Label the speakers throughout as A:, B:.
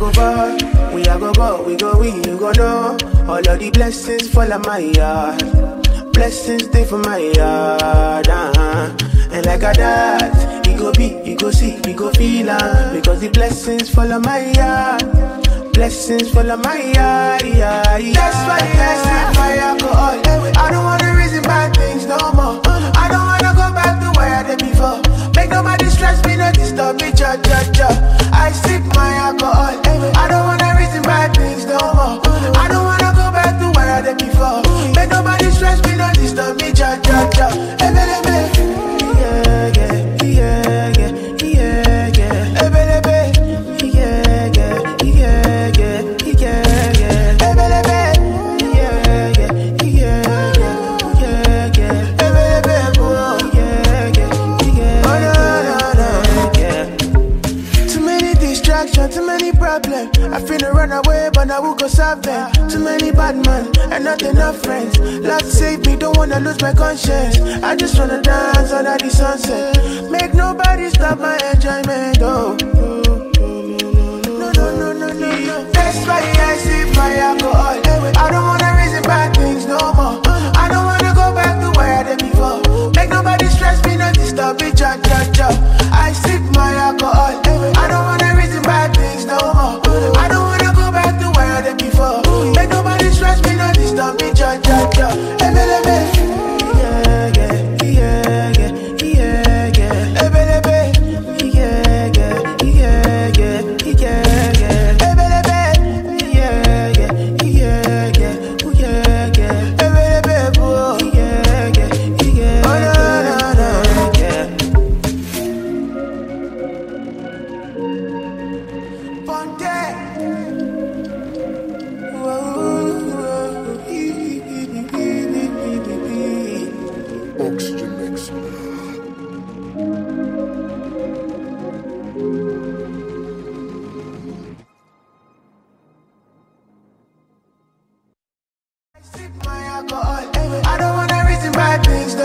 A: I go far, we I go go, we go we, you go know. All of the blessings fall on my yard. Blessings stay for my yard, uh-huh. And like a that, you go be, you go see, you go feel uh, Because the blessings fall on my yard. Blessings fall on my yard, yeah, yeah. That's why I sip my. I don't wanna problems. I finna run away, but I will go solve them. Too many bad men and not enough friends. Lord save me, don't wanna lose my conscience. I just wanna dance under the sunset. Make nobody stop my enjoyment. Oh. No, no, no, no, no, no. That's why I sip my alcohol. I don't wanna reason bad things no more. I don't wanna go back to where I did before. Make nobody stress me, no disturb me, cha cha cha.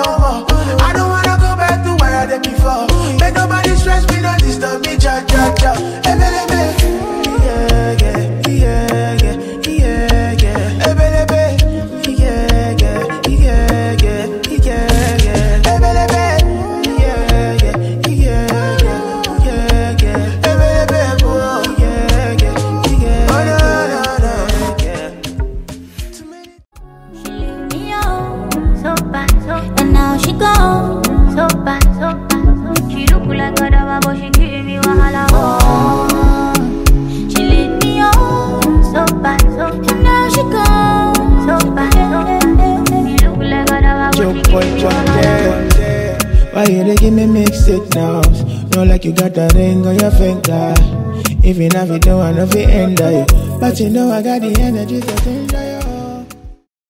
A: I don't wanna go back to where I did before. Make nobody stress me, no disturb me, cha
B: wahala.
A: there. Why you dey give me mixed signals? No like you got a ring on your finger. Even If you no, I know end you. But you know I got the energy to enjoy